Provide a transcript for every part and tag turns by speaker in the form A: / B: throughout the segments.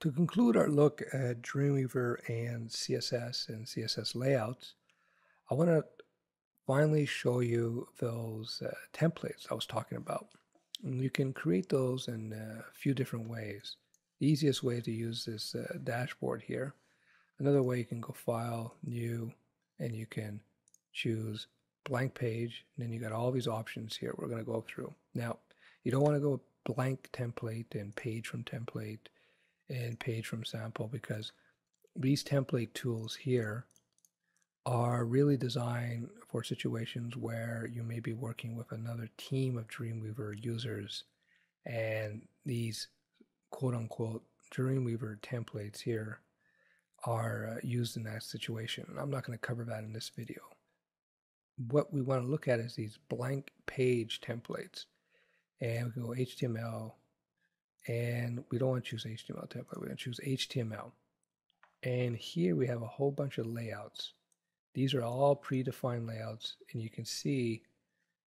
A: To conclude our look at Dreamweaver and CSS and CSS layouts, I want to finally show you those uh, templates I was talking about. And you can create those in a few different ways. The easiest way to use this uh, dashboard here. Another way you can go File, New, and you can choose Blank Page, and then you got all these options here we're going to go through. Now, you don't want to go blank template and page from template and page from sample because these template tools here are really designed for situations where you may be working with another team of Dreamweaver users and these quote unquote Dreamweaver templates here are uh, used in that situation. I'm not going to cover that in this video. What we want to look at is these blank page templates. And we go HTML, and we don't want to choose HTML template. We're going to choose HTML. And here we have a whole bunch of layouts. These are all predefined layouts, and you can see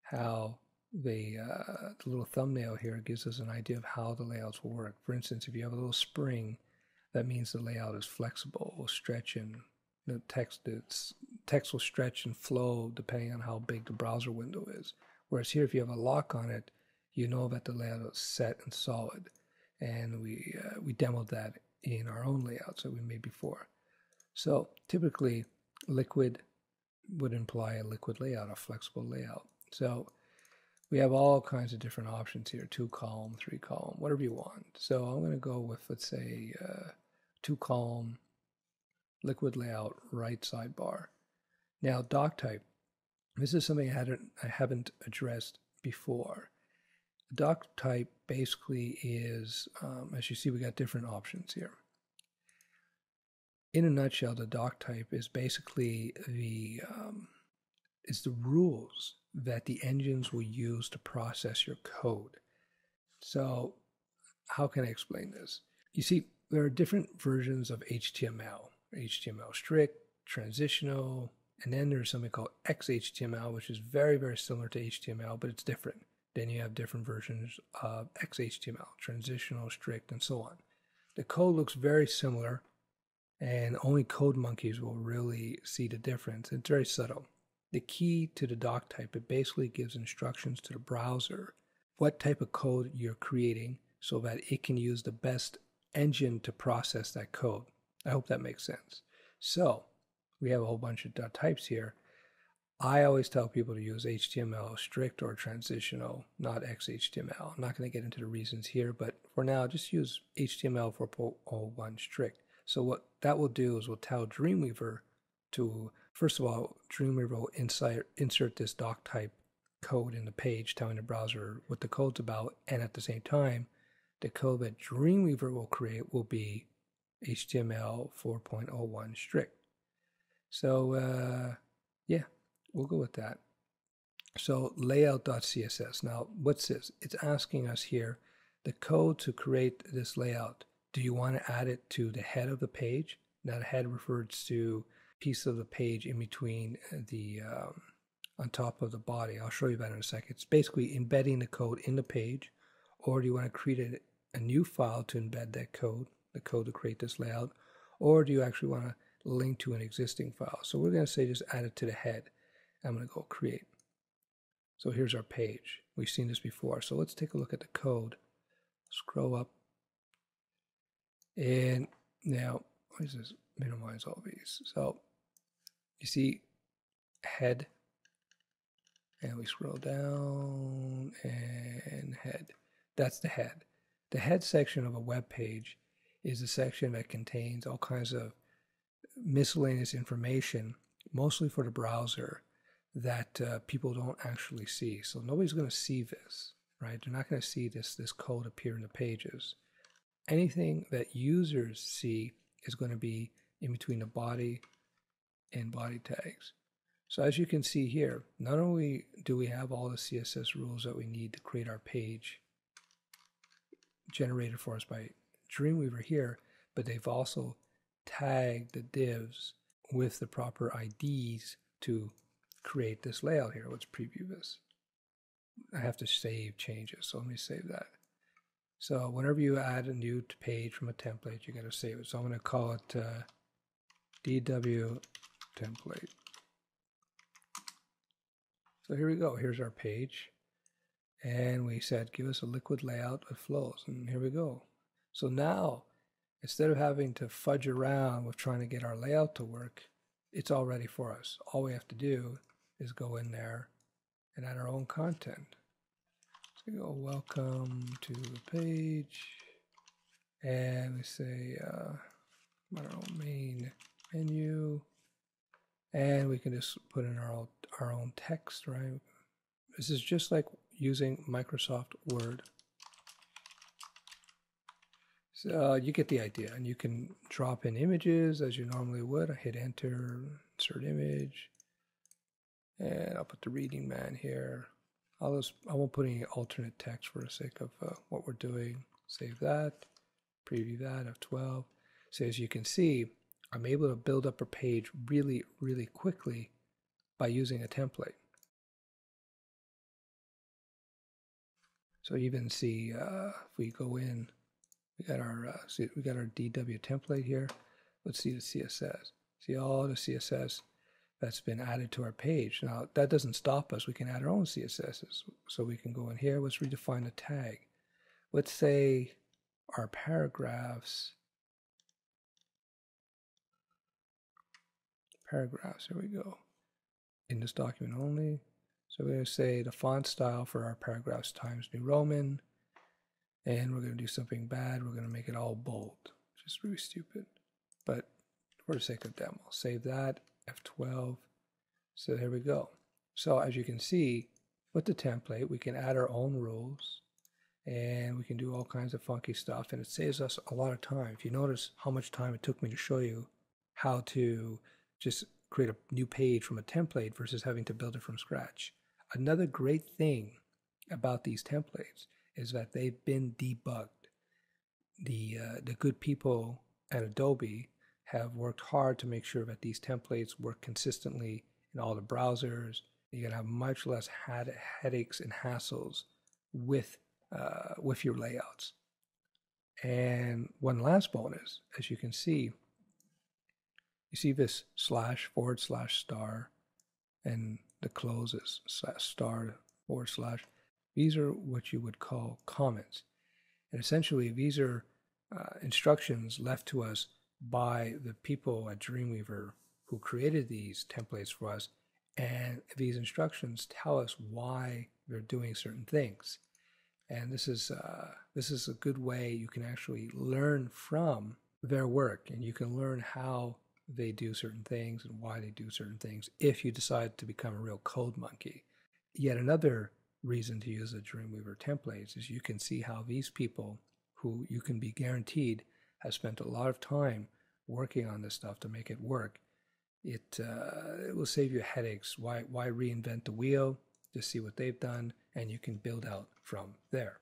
A: how the, uh, the little thumbnail here gives us an idea of how the layouts will work. For instance, if you have a little spring, that means the layout is flexible, will stretch and the text it's, text will stretch and flow depending on how big the browser window is. Whereas here, if you have a lock on it, you know that the layout is set and solid and we uh, we demoed that in our own layouts that we made before. So typically, liquid would imply a liquid layout, a flexible layout. So we have all kinds of different options here, two column, three column, whatever you want. So I'm going to go with, let's say, uh, two column liquid layout right sidebar. Now doc type, this is something I, hadn't, I haven't addressed before doc type basically is, um, as you see, we got different options here. In a nutshell, the doc type is basically the um, is the rules that the engines will use to process your code. So, how can I explain this? You see, there are different versions of HTML: HTML strict, transitional, and then there's something called XHTML, which is very, very similar to HTML, but it's different. Then you have different versions of XHTML, transitional, strict, and so on. The code looks very similar, and only code monkeys will really see the difference. It's very subtle. The key to the doc type, it basically gives instructions to the browser what type of code you're creating so that it can use the best engine to process that code. I hope that makes sense. So we have a whole bunch of types here. I always tell people to use HTML strict or transitional, not XHTML. I'm not going to get into the reasons here, but for now, just use HTML 4.01 strict. So what that will do is will tell Dreamweaver to, first of all, Dreamweaver will insert, insert this doc type code in the page telling the browser what the code's about, and at the same time, the code that Dreamweaver will create will be HTML 4.01 strict. So, uh, yeah, We'll go with that. So layout.css. Now, what's this? It's asking us here the code to create this layout. Do you want to add it to the head of the page? That head refers to piece of the page in between the um, on top of the body. I'll show you that in a second. It's basically embedding the code in the page, or do you want to create a, a new file to embed that code, the code to create this layout, or do you actually want to link to an existing file? So we're going to say just add it to the head. I'm going to go create. So here's our page. We've seen this before. So let's take a look at the code. Scroll up. And now, let me just minimize all these. So you see head. And we scroll down and head. That's the head. The head section of a web page is a section that contains all kinds of miscellaneous information, mostly for the browser, that uh, people don't actually see. So nobody's going to see this, right? They're not going to see this this code appear in the pages. Anything that users see is going to be in between the body and body tags. So as you can see here, not only do we have all the CSS rules that we need to create our page generated for us by Dreamweaver here, but they've also tagged the divs with the proper IDs to create this layout here. Let's preview this. I have to save changes, so let me save that. So whenever you add a new page from a template, you're going to save it. So I'm going to call it uh, DW template. So here we go. Here's our page. And we said, give us a liquid layout of flows. And here we go. So now, instead of having to fudge around with trying to get our layout to work, it's all ready for us. All we have to do is go in there and add our own content. So we go, welcome to the page. And we say, uh, I don't know, main menu. And we can just put in our own, our own text, right? This is just like using Microsoft Word. So uh, you get the idea, and you can drop in images as you normally would. I hit enter, insert image, and I'll put the reading man here. I'll just, I won't put any alternate text for the sake of uh, what we're doing. Save that, preview that, F12. So as you can see, I'm able to build up a page really, really quickly by using a template. So even see uh, if we go in, we got our uh, see, we got our DW template here. Let's see the CSS. See all the CSS that's been added to our page. Now that doesn't stop us. We can add our own CSSs. So we can go in here. Let's redefine a tag. Let's say our paragraphs. Paragraphs. Here we go. In this document only. So we're going to say the font style for our paragraphs Times New Roman. And we're going to do something bad. We're going to make it all bold, which is really stupid. But for the sake of demo, save that, F12. So here we go. So as you can see, with the template, we can add our own rules and we can do all kinds of funky stuff and it saves us a lot of time. If you notice how much time it took me to show you how to just create a new page from a template versus having to build it from scratch. Another great thing about these templates is that they've been debugged. The, uh, the good people at Adobe have worked hard to make sure that these templates work consistently in all the browsers. You're going to have much less head- headaches and hassles with, uh, with your layouts. And one last bonus, as you can see, you see this slash forward slash star and the closes star forward slash. These are what you would call comments. And essentially, these are uh, instructions left to us by the people at Dreamweaver who created these templates for us. And these instructions tell us why they're doing certain things. And this is, uh, this is a good way you can actually learn from their work and you can learn how they do certain things and why they do certain things if you decide to become a real code monkey. Yet another reason to use the Dreamweaver templates is you can see how these people, who you can be guaranteed have spent a lot of time working on this stuff to make it work, it, uh, it will save you headaches. Why, why reinvent the wheel? Just see what they've done, and you can build out from there.